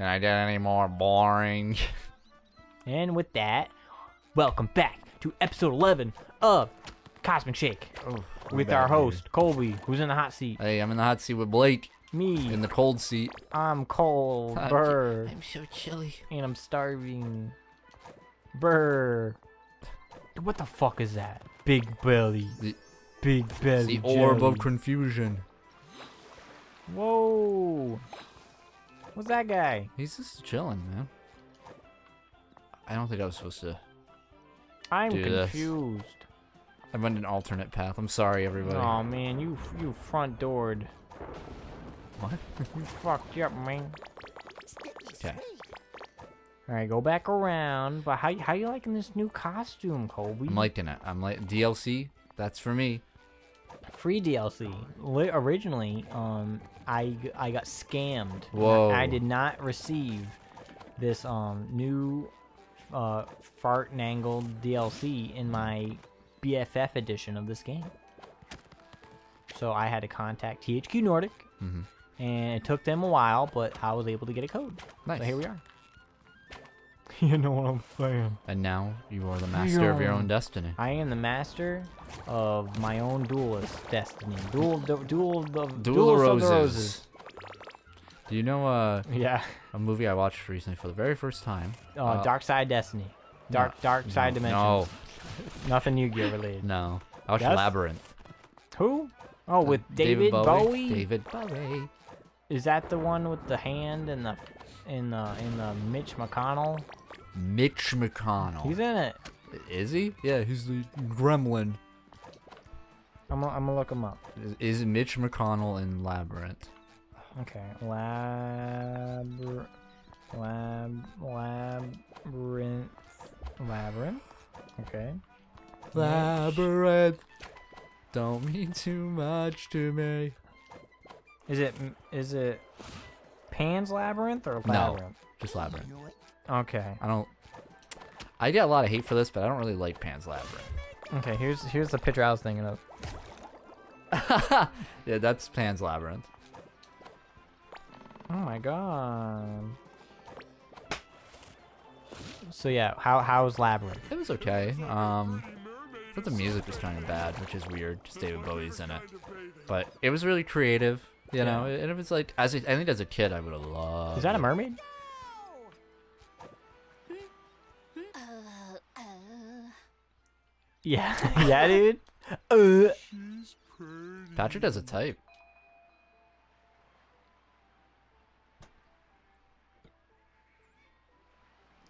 Can I get any more boring? And with that, welcome back to episode 11 of Cosmic Shake with bad, our dude. host, Colby, who's in the hot seat. Hey, I'm in the hot seat with Blake Me, in the cold seat. I'm Cole, Burr, I'm so chilly. and I'm starving. Burr. What the fuck is that? Big belly. The, Big belly. the orb of confusion. Whoa. What's that guy? He's just chilling, man. I don't think I was supposed to. I'm Do this. confused. I went an alternate path. I'm sorry, everybody. Oh man, you you front doored. What? You fucked up, man. Okay. All right, go back around. But how how you liking this new costume, Colby? I'm liking it. I'm like DLC. That's for me. Free DLC. Originally, um, I I got scammed. Whoa. I, I did not receive this um new uh fart and angle DLC in my BFF edition of this game. So I had to contact THQ Nordic, Mhm. and it took them a while, but I was able to get a code. Nice. So here we are. you know what I'm saying? And now you are the master of your own destiny. I am the master of my own duelist destiny. Duel, du- duel, the Duel of duelist Roses. the roses. Do you know uh, Yeah. a movie I watched recently for the very first time? Uh, Uh, Dark Side Destiny. Dark, no, Dark Side no, Dimensions. Nothing Yu-Gi-Oh related. No, I watched Yes? Labyrinth. Who? Oh, with Uh, David, Bowie. David Bowie. Is that the one with the hand and the, in the, in the Mitch McConnell? Mitch McConnell. He's in it. Is he? Yeah, he's the gremlin. I'm, gonna- I'm gonna look him up. Is, is Mitch McConnell in Labyrinth? Okay. Lab, lab, labyrinth, labyrinth. Okay. Labyrinth. Don't mean too much to me. Is it is it Pan's Labyrinth or Labyrinth? No. Just Labyrinth. Okay. I don't. I get a lot of hate for this, but I don't really like Pan's Labyrinth. Okay. Here's here's the picture I was thinking of. yeah, that's Pan's Labyrinth. Oh my god. So yeah, how how's Labyrinth? It was okay. Um, thought the music was kind of bad, which is weird. Just David Bowie's in it, but it was really creative. You know, and it was like as a, I think as a kid, I would have loved. Is that a mermaid? Yeah. yeah, dude. Uh. Patrick has a type.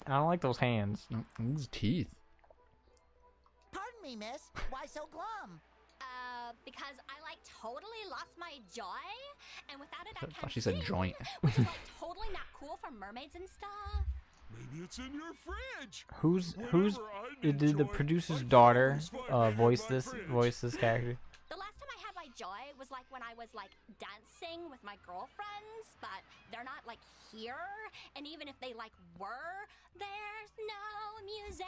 I don't like those hands. Mm, His teeth. Pardon me, miss. Why so glum? Uh, because I like totally lost my joy, and without it I I can't thought she said joint. which is like totally not cool for mermaids and stuff. Maybe it's in your fridge. Who's who's Whatever did the producer's daughter always uh voice this fridge. voice this character? The last time I had my joy was like when I was like dancing with my girlfriends, but they're not like here, and even if they like were, there's no music.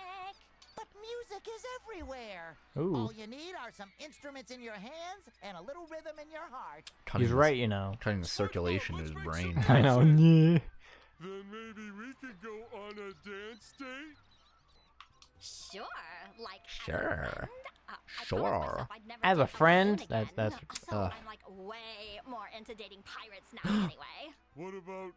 But music is everywhere. Ooh. All you need are some instruments in your hands and a little rhythm in your heart. Cutting He's right, you know. Cutting the circulation to his brain. I know. Yeah. Then maybe we could go on a dance date. Sure, like as a Sure. friend, uh, Sure. I'd As a friend? balloon That's- again, that's- so I'm like way more into dating pirates now anyway. What about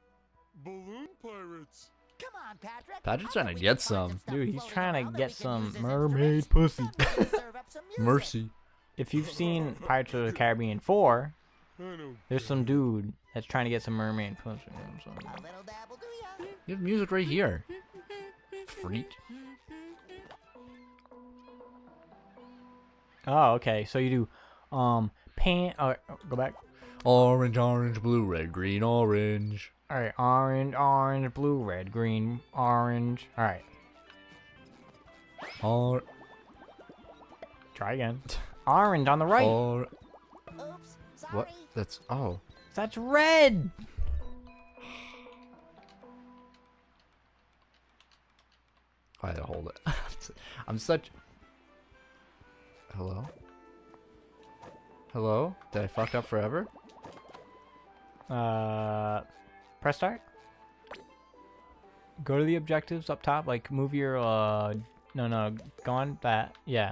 balloon pirates? Come on, Patrick. Patrick's trying to get some. Dude, he's trying to get some mermaid pussy. Somebody serve up some music. Mercy. If you've seen Pirates of the Caribbean 4, there's some dude that's trying to get some mermaid pussy. you know what I'm saying? A little dabble, do ya? You have music right here. Freak. Oh, okay. So you do um paint. uh, go back. Orange, orange, blue, red, green, orange. All right, orange, orange, blue, red, green, orange. All right. Or, Try again. Orange on the right. or, Oops, sorry. what? That's, oh. That's red. I had to hold it. I'm such. Hello? Hello? Did I fuck up forever? Uh, press start. Go to the objectives up top. Like move your uh no no go on that yeah.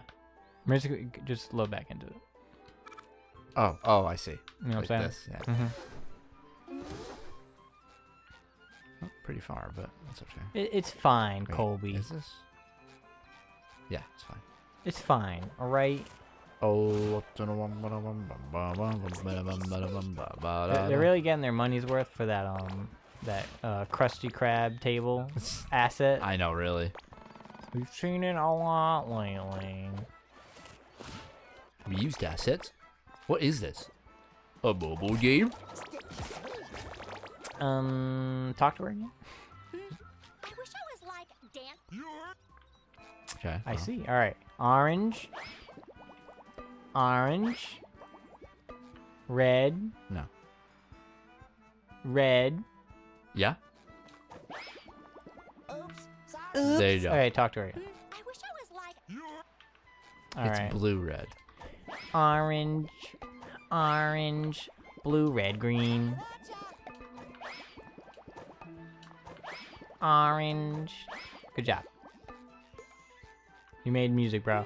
Just load back into it. Oh, oh, I see. You know like what I'm saying? this, yeah. hmm Oh, pretty far, but that's okay. It, it's fine, Wait, Colby. Is this? Yeah, it's fine. It's fine. All right. Oh, They're, they're really getting their money's worth for that um that uh Krusty Krab table asset. I know, really. We've seen it a lot lately. We used assets. What is this? A mobile game? Um, talk to her again. I wish I was like Dan. You? Okay. I well, see. All right. Orange. Orange. Red. No. Red. Yeah. Oops, sorry. There you go. All right. Talk to her again. I wish I was like All it's right. blue red. Orange. Orange. Blue. Red. Green. Orange. Good job. You made music, bro.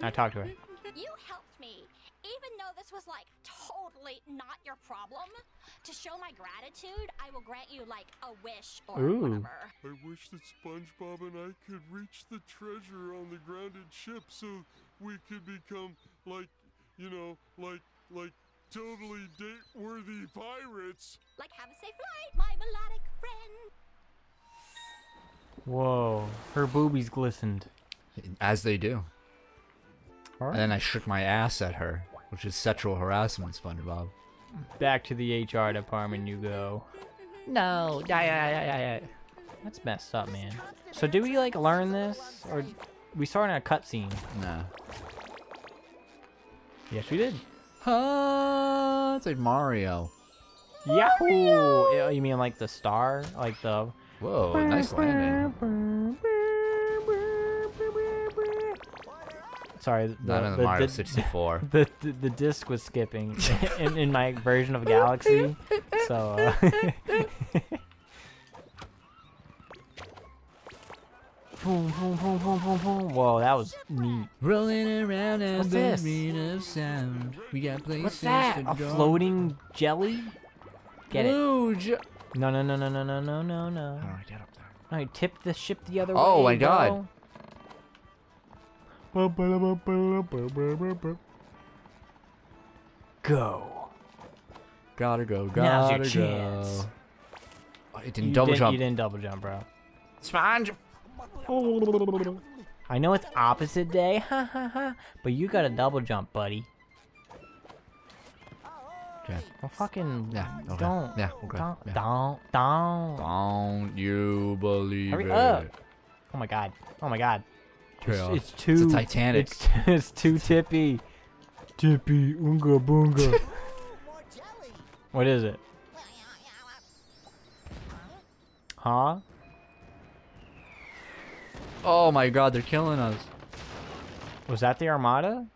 Now talk to her. you helped me, even though this was like totally not your problem. To show my gratitude, I will grant you like a wish or Ooh. whatever. I wish that SpongeBob and I could reach the treasure on the grounded ship so we could become like, you know, like, like totally date-worthy pirates. Like have a safe flight, my melodic friend. Whoa. Her boobies glistened. As they do. All And then I shook my ass at her, which is sexual harassment, SpongeBob. Back to the HR department you go. No, yeah, yeah, yeah, yeah, yeah. That's messed up, man. So did we like learn this, or we saw it in a cutscene? Nah. Yes, we did. Huh? It's like Mario. Yahoo! Yeah, You mean like the star, like the? Whoa, nice landing. Sorry, the Not in the, the, Mario 64. the, the the disc was skipping in, in my version of Galaxy, so. Uh, boom, boom, boom, boom, boom, boom. Whoa, that was neat. Rolling around at What's this? arena of sound. We got places What's that? to A go. floating jelly? Get it? Blue jo- No, no, no, no, no, no, no, no, no. How do I get up there? No, you tip the ship the other way. Oh way. my God. bro. Go. Gotta go, gotta Now's your go. chance. Oh, it didn't You double didn't- jump. You didn't double jump, bro. Sponge. I know it's opposite day, ha ha ha, but you got a double jump, buddy. Okay. Well, fucking Yeah. Okay. don't, Yeah. Okay. don't, yeah. don't, don't. Don't you believe Hurry it? up. Oh my god. Oh my god. It's, it's too. It's a Titanic. It's, it's too tippy. Tippy, unga boonga. What is it? Huh? Oh my god, they're killing us. Was that the Armada?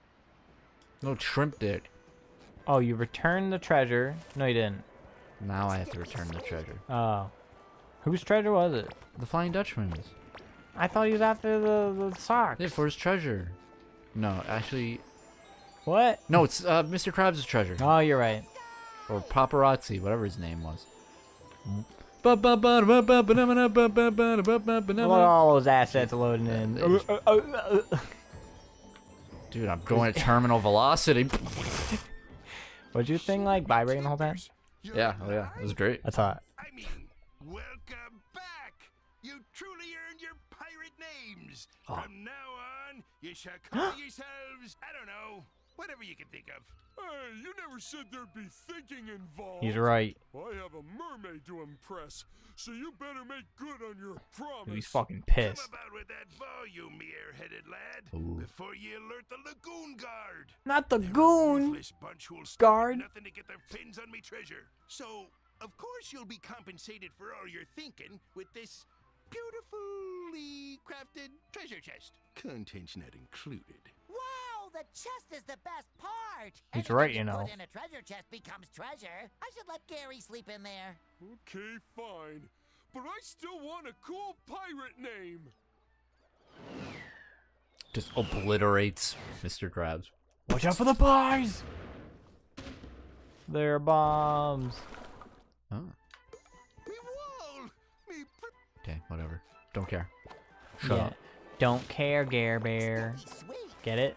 No shrimp dick. Oh, you returned the treasure. No, you didn't. Now I have to return the treasure. Oh. Whose treasure was it? The Flying Dutchman's. I thought he was after the, the socks. Yeah, for his treasure. No, actually, What? no, it's uh, Mr. Krabs' treasure. Oh, you're right. Or Paparazzi, whatever his name was. Look at all those assets loading in. Dude, I'm going at terminal velocity. Was your thing like vibrating the whole time? yeah, oh yeah, it was great. That's hot. I mean, welcome back! You truly earned your pirate names. From now on, you shall call yourselves, I don't know, whatever you can think of. Hey, you never said there'd be thinking involved. He's right. I have a mermaid to impress, so you better make good on your promise. He's fucking Come pissed. about with that volume, you air-headed lad, Ooh. before you alert the Lagoon Guard. Not the They're goon. ruthless bunch who'll Guard. Nothing to get their fins on me treasure. So, of course, you'll be compensated for all your thinking with this beautifully crafted treasure chest. Contents not included. Wow, the chest is the best part. He's Anything right, you you know. Put in a treasure chest becomes treasure. I should let Gary sleep in there. Okay, fine. but I still want a cool pirate name. Just obliterates Mr. Krabs. Watch out for the pies! They're bombs. Oh, Me wall! Me pr- okay, whatever. Don't care. Shut Yeah. up. Don't care, Gare Bear. Get it?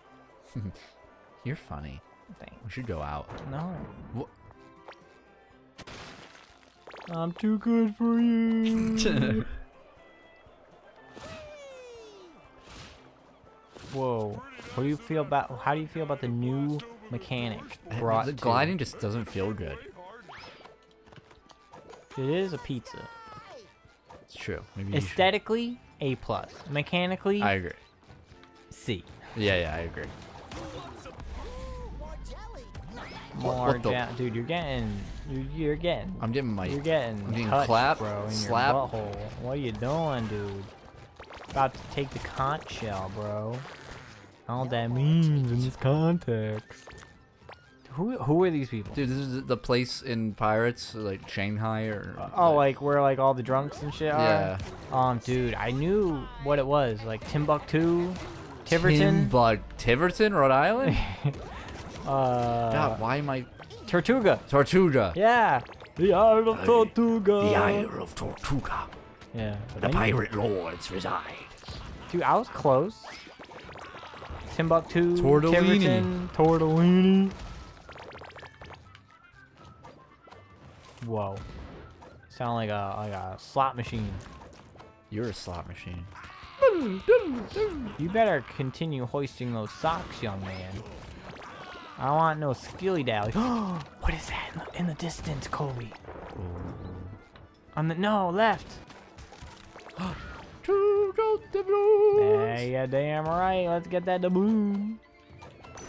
You're funny. Thanks. We should go out. No. Wha- I'm too good for you. Whoa. What do you feel about? How do you feel about the new mechanic brought the to- gliding just doesn't feel good. It is a pizza. It's true. Maybe Aesthetically, A plus. Mechanically, I agree. C. Yeah, yeah, I agree. More what the- dude. You're getting. You're, you're getting. I'm getting my. You're getting, I'm getting touched, clapped, bro, in slapped. your butthole. What are you doing, dude? About to take the conch shell, bro. I don't know what that means in this context. Who who are these people? Dude, this is the place in Pirates, like Shanghai or. Oh, like where like all the drunks and shit are. Yeah. Um, dude, I knew what it was. Like Timbuktu, Tiverton, Timbuk- Tiverton, Rhode Island? uh, God, why am I. Tortuga. Tortuga. Yeah. The Isle of Tortuga. The Isle of Tortuga. Yeah. The I pirate lords reside. Dude, I was close. Timbuktu, Tortellini. Tiverton, Tortellini. Whoa. Sound like a like a slot machine. You're a slot machine. You better continue hoisting those socks, young man. I don't want no skilly dally. what is that in the, in the distance, Colby? On the no left. Yeah, yeah, damn right. Let's get that doubloon.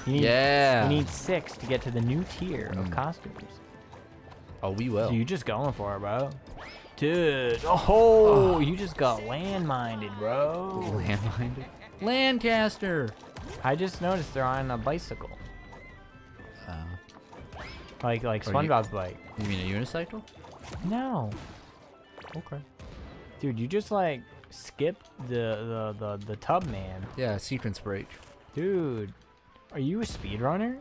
You need, Yeah. You need six to get to the new tier of Mm. costumes. Oh, we will. So you just going for it, bro. Dude, oh, you just got landminded, bro. Landminded. Lancaster. I just noticed they're on a bicycle, Uh, like like SpongeBob's bike. you mean a unicycle? No, Okay. dude, you just like skipped the the the, the tub man. Yeah, sequence break. Dude, are you a speedrunner?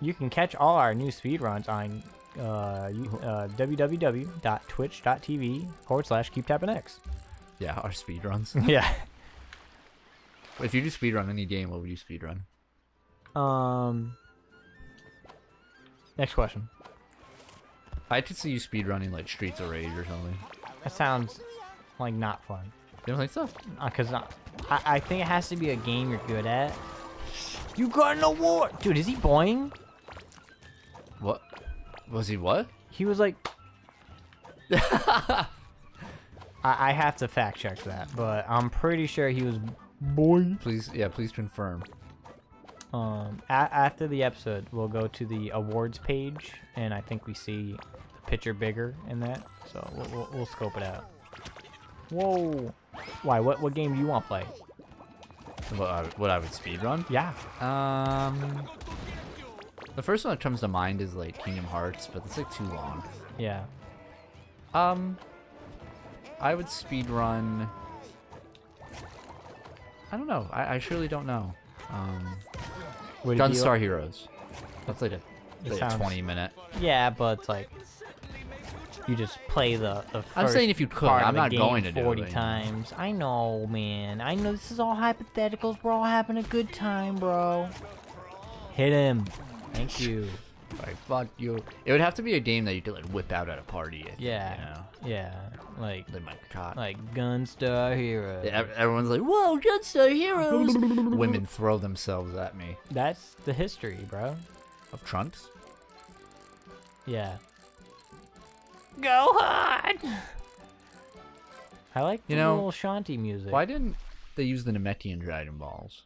You can catch all our new speedruns on uh, you- uh, www.twitch.tv forward slash keep tappin X. Yeah, our speedruns. yeah. if you do speedrun any game, what would you speedrun? Um. Next question. I could see you speedrunning like Streets of Rage or something. That sounds like not fun. You don't think so? Uh, Cause I, I I think it has to be a game you're good at. You got an award, dude. Is he boing? What? Was he what? He was like. I, I have to fact check that, but I'm pretty sure he was boing. Please, yeah, please confirm. Um, a- after the episode, we'll go to the awards page, and I think we see the picture bigger in that. So we'll, we'll, we'll scope it out. Whoa! Why? What what game do you want to play? What I, what I would speedrun? Yeah. Um, the first one that comes to mind is like Kingdom Hearts, but it's like too long. Yeah. Um, I would speedrun. I don't know. I, I surely don't know. Um, Would Gunstar Heroes. That's like a, It like a 20 minute. Yeah, but it's like you just play the the. First I'm saying if you could. I'm not going to do it, 40 but, you know. times. I know, man. I know this is all hypotheticals. We're all having a good time, bro. Hit him. Thank you. Like, fuck you. It would have to be a game that you could like whip out at a party. Think, Yeah. You know? Yeah, like Like my god. like Gunstar Heroes. Yeah, everyone's like, "Whoa, Gunstar Heroes!" Women throw themselves at me. That's the history, bro. Of Trunks? Yeah. Go on. I like You the know, little shanty music. Why didn't they use the Namekian Dragon Balls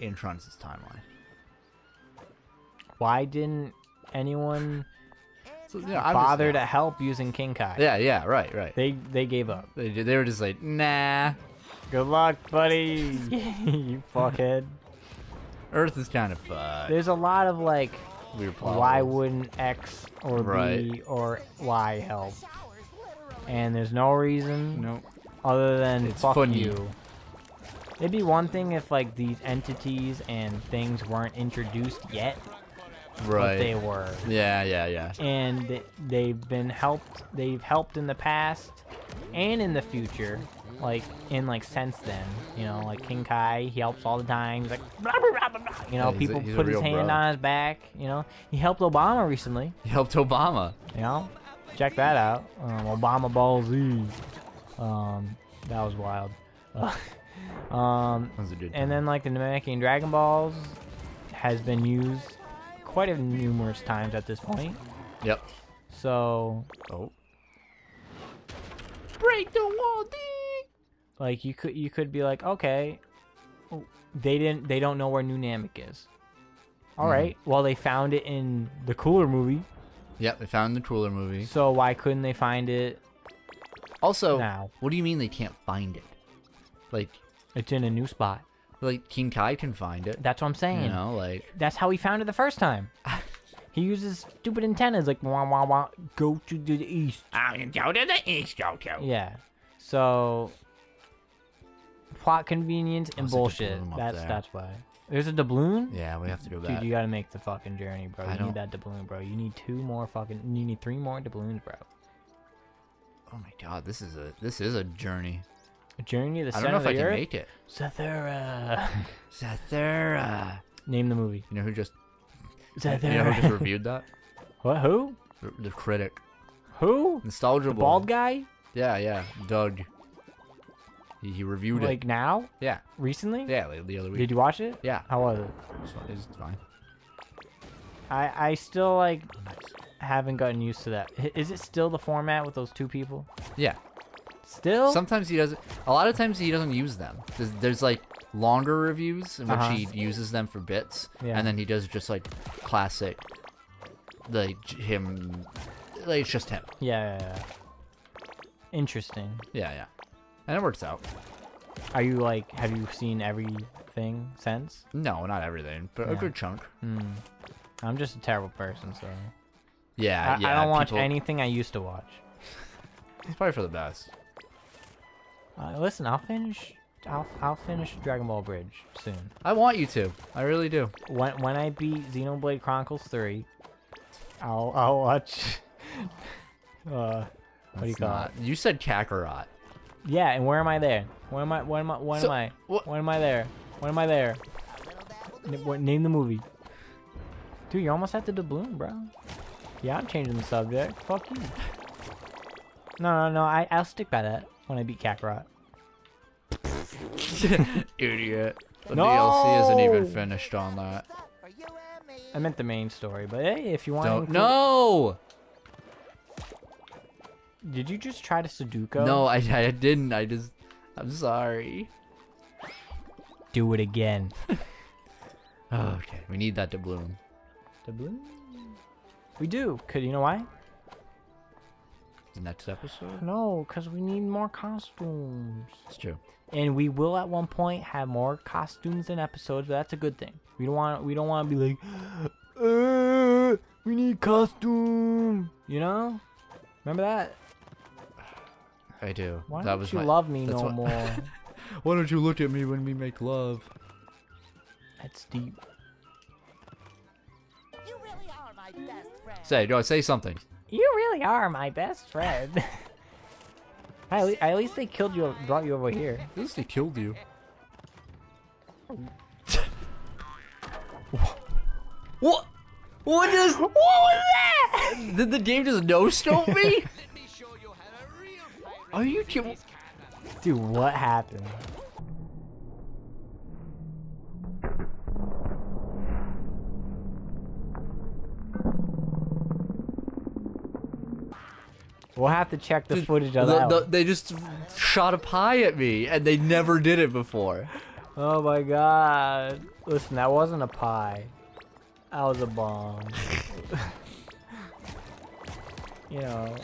in Trunks' timeline? Why didn't anyone So, yeah, bother to help using King Kai? Yeah, yeah, right, right. They they gave up. They, they were just like, nah. Good luck, buddy. you fuckhead. Earth is kind of fucked. There's a lot of like why wouldn't X or Right. B or Y help? And there's no reason Nope. other than It's fuck funny. you. It'd be one thing if like these entities and things weren't introduced yet, Right. but they were. Yeah, yeah, yeah. and they've been helped they've helped in the past and in the future like in like since then you know like king kai he helps all the time he's like blah, blah, blah, blah, you know Yeah, people a put his hand bro. on his back you know he helped obama recently He helped Obama. you know check that out um, obama ball z um that was wild um That was and then like the Namekian Dragon Balls has been used quite a numerous times at this point. Yep. So Oh. break the wall, ding. Like you could you could be like, okay, oh, they didn't they don't know where New Namek is. All Mhm. right, well they found it in the Cooler movie, Yep, they found the cooler movie. so why couldn't they find it Also, now? what do you mean they can't find it? Like, It's in a new spot. Like King Kai can find it. That's what I'm saying. You know, like That's how he found it the first time. he uses stupid antennas like wah wah wah. Go to the east. i go to the east, Jojo. Yeah. So plot convenience and bullshit. That's there. that's why. There's a doubloon. Yeah, we have to do that. Dude, you gotta make the fucking journey, bro. I You don't- need that doubloon, bro. You need two more fucking. You need three more doubloons, bro. Oh my god, this is a this is a journey. Journey to the I don't know if I can make it. Zathura. Zathura. Name the movie. You know who just Zathura. you know who just reviewed that? what? Who? The, the critic. Who? Nostalgia The bald guy? Yeah, yeah. Doug. He, he reviewed Like it. Like now? Yeah, Recently? yeah, like the other week. Did you watch it? Yeah, How was it? it's fine. I I still like haven't gotten used to that. Is it still the format with those two people? Yeah. Still? Sometimes he doesn't. A lot of times he doesn't use them. There's, there's like longer reviews in which Uh-huh. he uses them for bits, Yeah. and then he does just like classic, like him. Like it's just him. Yeah, yeah, yeah. Interesting. Yeah, yeah, and it works out. Are you like? Have you seen everything since? No, not everything, but a good chunk. Hmm. I'm just a terrible person, so Yeah, I, yeah. I don't watch people- anything I used to watch. It's probably for the best. Uh, listen, I'll finish. I'll I'll finish Dragon Ball Bridge soon. I want you to. I really do. When when I beat Xenoblade Chronicles three, I'll I'll watch. uh, what do you call not- it? You said Kakarot. Yeah, and where am I there? When am I? When am I? When So, am I? what- When am I there? When am I there? A little dabble N- what, name the movie. Dude, you almost at the doubloon, bro. Yeah, I'm changing the subject. Fuck you. No, no, no. I I'll stick by that when I beat Kakarot. Idiot. The DLC isn't even finished on that. What's up for you and me? I meant the main story, but hey, if you want. Don't. No. Did you just try to Sudoku? No, I, I didn't. I just. I'm sorry. Do it again. Oh, okay, we need that doubloon. Doubloon. We do. Cause you know why? The next episode. No, cause we need more costumes. It's true. and we will at one point have more costumes and episodes, but that's a good thing. We don't want we don't want to be like, uh, we need costume. You know? Remember that? I do. Why that don't was you my. love me that's no what- more? Why don't you look at me when we make love? that's deep. You really are my best friend. Say, no, say something. You really are my best friend. at, le- at least they killed you, brought you over here. At least they killed you. what? What is? What was that? Did the game just no scope me? Are you kidding? Dude, what happened? We'll have to check the footage of The- that. the- they just shot a pie at me, and they never did it before. Oh my god. Listen, that wasn't a pie. That was a bomb. you know.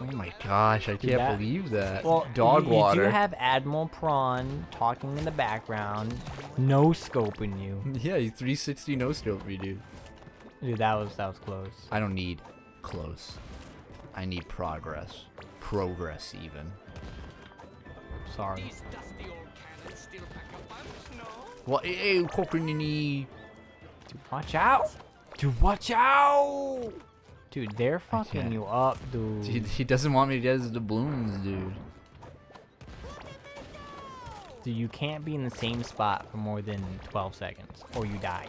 Oh my gosh, I can't that- believe that. Well, Dog you, water. You do have Admiral Prawn talking in the background, no scoping you. Yeah, you 360 no scope me, dude. Dude, that was that was close. I don't need close. I need progress. Progress, even. Sorry. These dusty old cannons still pack a punch, no? What? Hey, coconut. Dude, watch out! Dude, watch out! Dude, they're fucking you up, dude. He, he doesn't want me to get his doubloons, dude. Dude, you can't be in the same spot for more than 12 seconds, or you die.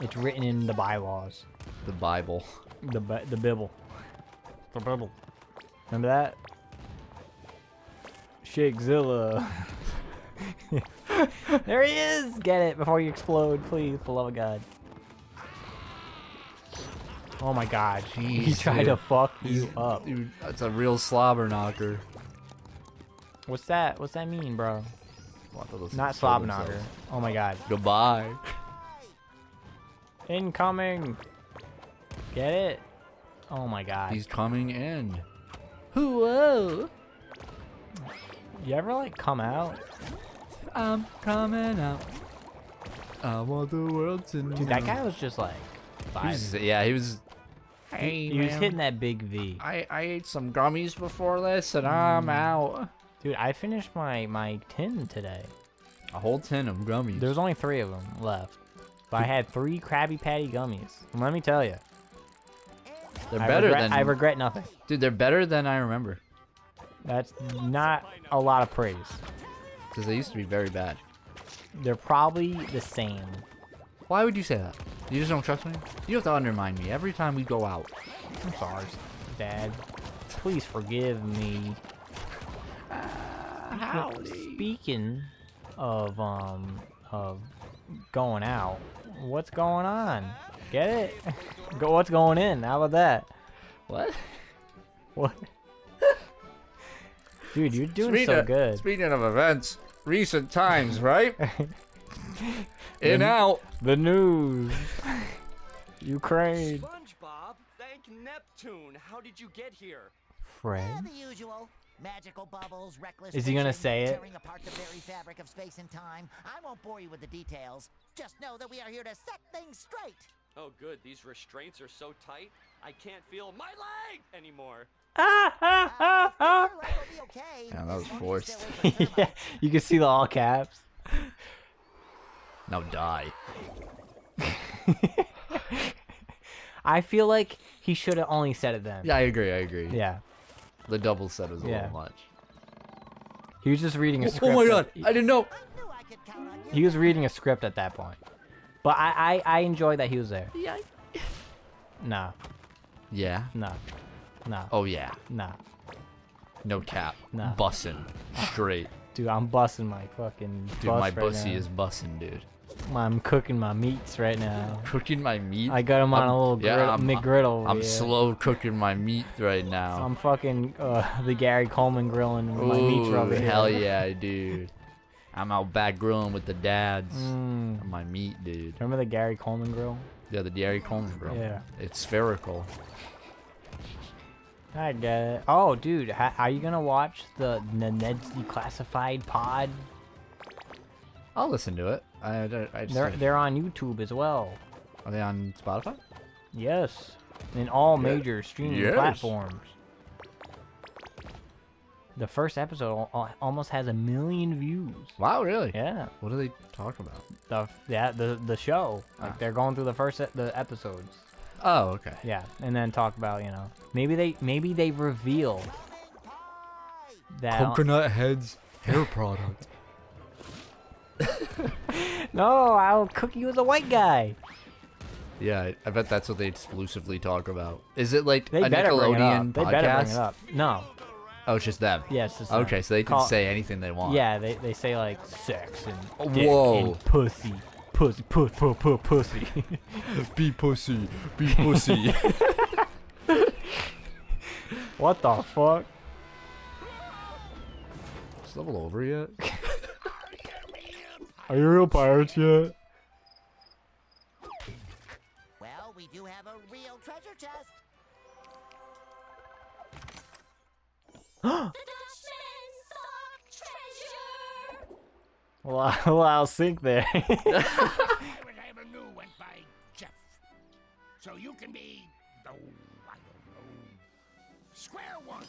It's written in the bylaws. The Bible. The the Bible. The bubble. Remember that? Shakezilla. there he is! Get it before you explode, please, for love of God. Oh my god. he Jeez, tried to fuck you up. Dude, that's a real slobber knocker. What's that? What's that mean, bro? Well, I thought those Not things knocker. Themselves. Oh my god. Goodbye. Incoming! Get it? Oh my god. He's coming in. Whoa! You ever like come out? I'm coming out. I want the world to know. Dude, that guy was just like He was, yeah, he was. Hey, he was hitting that big V. I, I ate some gummies before this and I'm mm. out. Dude, I finished my my tin today. A whole tin of gummies. There's only three of them left. But I had three Krabby Patty gummies. And let me tell you, They're I better regret, than. I regret nothing. Dude, they're better than I remember. That's not a lot of praise. Because they used to be very bad. They're probably the same. Why would you say that? You just don't trust me? You have to undermine me every time we go out. I'm sorry, Dad. Please forgive me. Speaking of um of going out, what's going on? Get it? Go. What's going in? How about that? What? What? Dude, you're doing Speaking so of- good. Speaking of events, recent times, right? In out. The news. Ukraine. SpongeBob, thank Neptune. How did you get here? Yeah, Fred. the usual. Magical bubbles, reckless Is he gonna fishing, say it? Tearing apart the very fabric of space and time. I won't bore you with the details. Just know that we are here to set things straight. Oh, good. These restraints are so tight, I can't feel my leg anymore. Ah, ah, ah, ah. Your life will be okay, Yeah, that was long as you forced. stay away from yeah, you can see the all caps. Now die. I feel like he should have only said it then. Yeah, I agree. I agree. Yeah. The double set was a Yeah. little much. He was just reading a script. Oh, script. my at- god! I didn't know. I knew I could count on you. He was reading a script at that point. But I, I, I enjoyed that he was there. Yeah. Nah, Yeah. nah, nah, Oh yeah. nah. No cap. Nah. Bussin'. Straight. Dude, I'm bussing my fucking Dude, bus my right pussy now. is bussing, dude. I'm cooking my meats right now. Cooking my meat. I got him on I'm- a little yeah, I'm- McGriddle. I'm yeah. slow cooking my meat right now. I'm fucking uh, the Gary Coleman grilling with my meats Ooh, over here. hell yeah, dude. I'm out back grilling with the dads. Mm. My meat, dude. Remember the Gary Coleman grill? Yeah, the Gary Coleman grill. Yeah. It's spherical. I get it. Oh, dude, ha- are you gonna watch the, the Ned's Declassified pod? I'll listen to it. I, I, I just They're they're on YouTube as well. are they on Spotify? Yes, in all Yeah. major streaming Yes. platforms. The first episode al- al- almost has a million views. Wow, really? Yeah, What do they talk about? the yeah the the show. Like Ah. they're going through the first e- the episodes. Oh, okay. Yeah, and then talk about you know maybe they maybe they reveal that Coconut Heads hair product. no I'll cook you as a white guy. yeah, I, I bet that's what they exclusively talk about. Is it like They a better bring it Nickelodeon up. They podcast? better bring it up. No, Oh, it's just them. yes. not. Okay, so they can Call- say anything they want. Yeah, they, they say like sex and dick Whoa. and pussy, pussy, puss, puss, puss, pussy. Be pussy. Be pussy. what the fuck? Is level over yet? Are you real pirates yet? well, I'll sink there. So you can be, oh, I don't know, square one.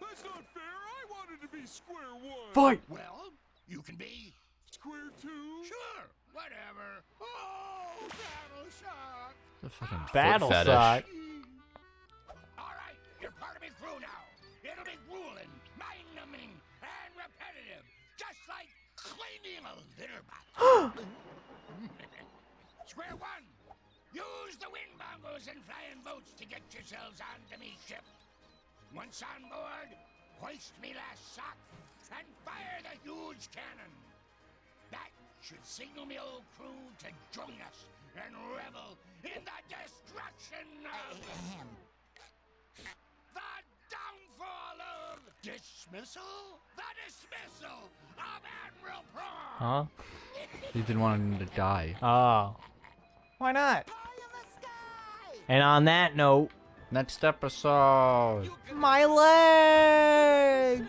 That's not fair. I wanted to be square one. Fight. Well, you can be square two. Sure, whatever. Oh, battle sock. The fucking battle. Cleaning a litter box. Square one. Use the wind bongos and flying boats to get yourselves onto me ship. Once on board, hoist me last sock and fire the huge cannon. That should signal me old crew to join us and revel in the destruction of Ahem. Dismissal? The dismissal of Admiral Prawn! Huh? You didn't want him to die. Oh. Why not? Pie in the sky! And on that note, Next episode. my leg.